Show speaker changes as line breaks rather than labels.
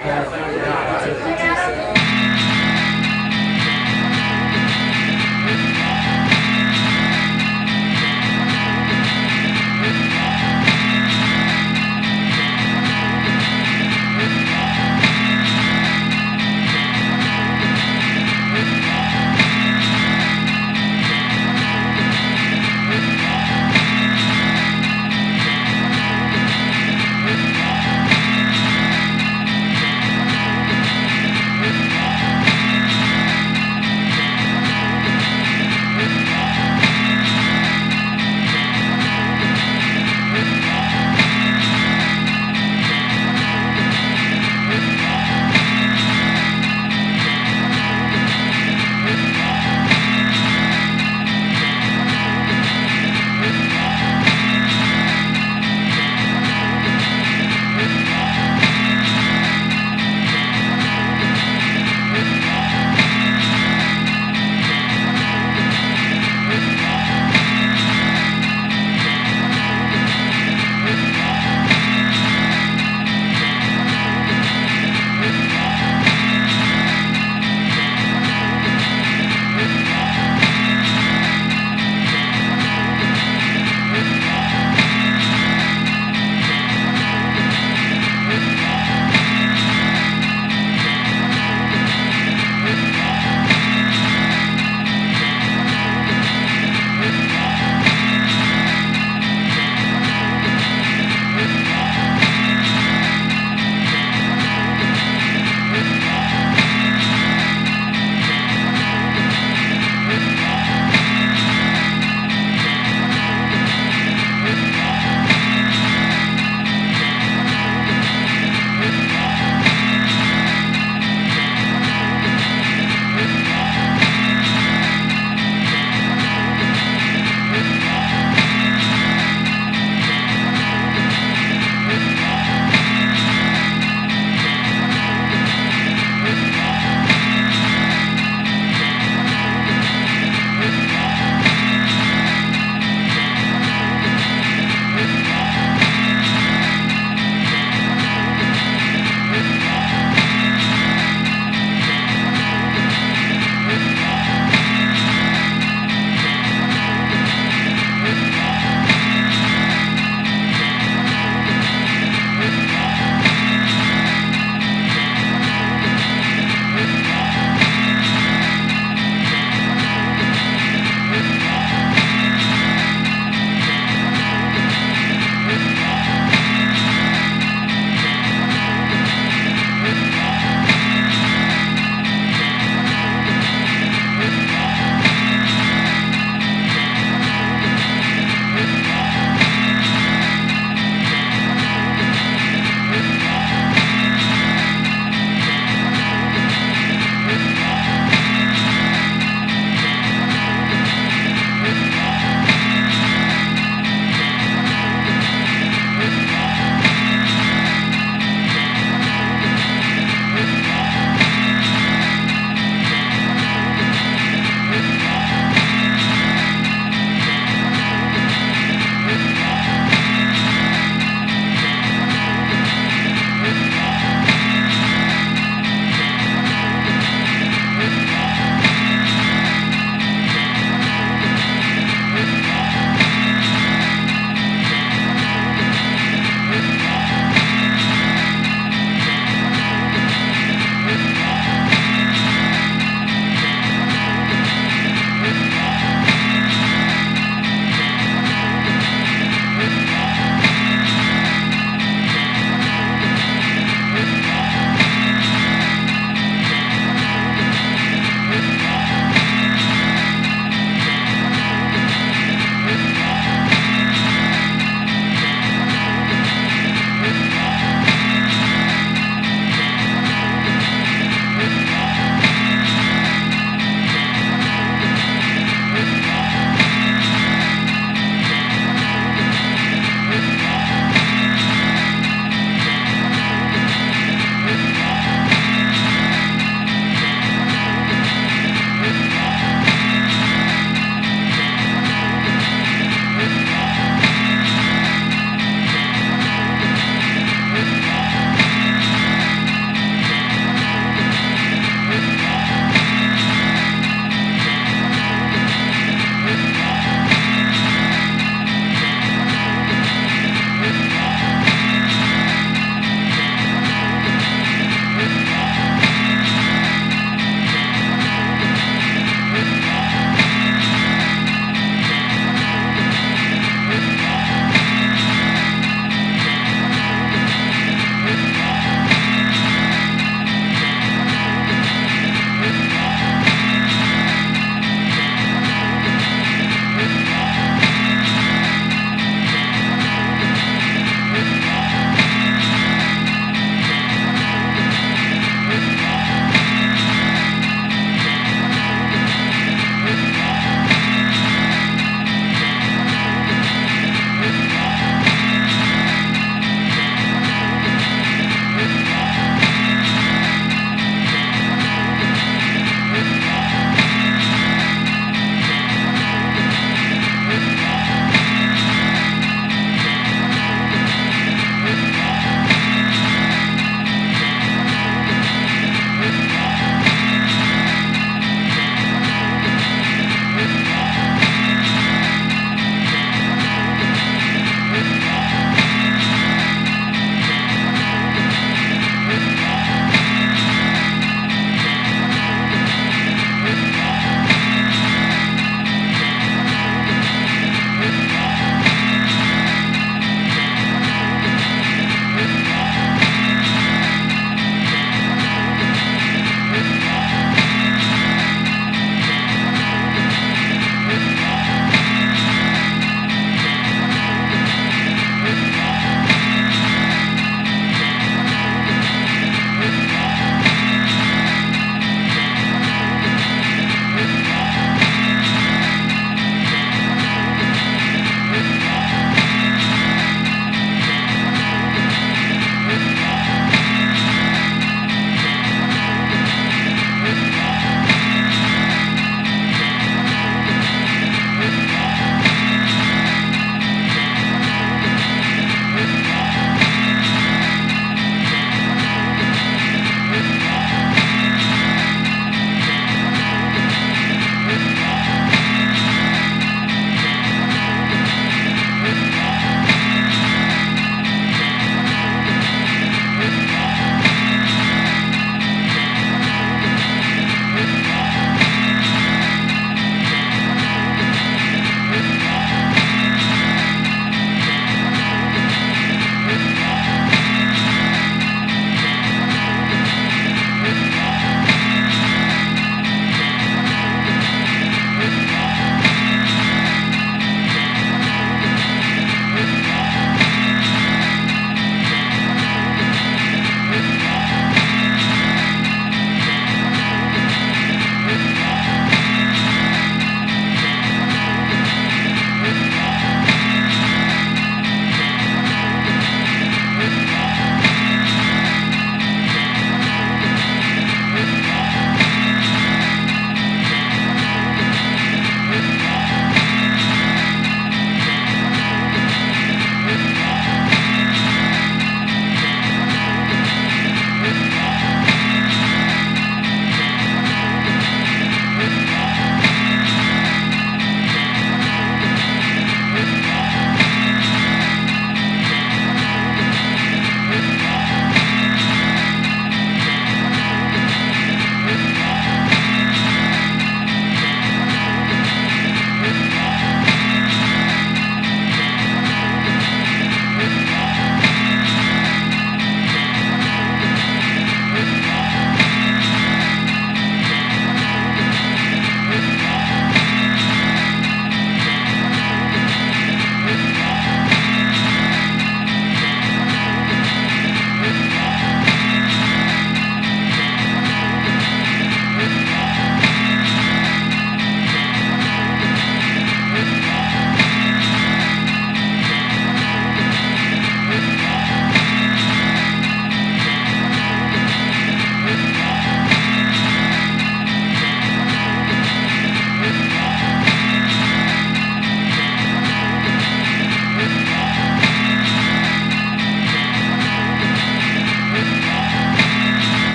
Yeah.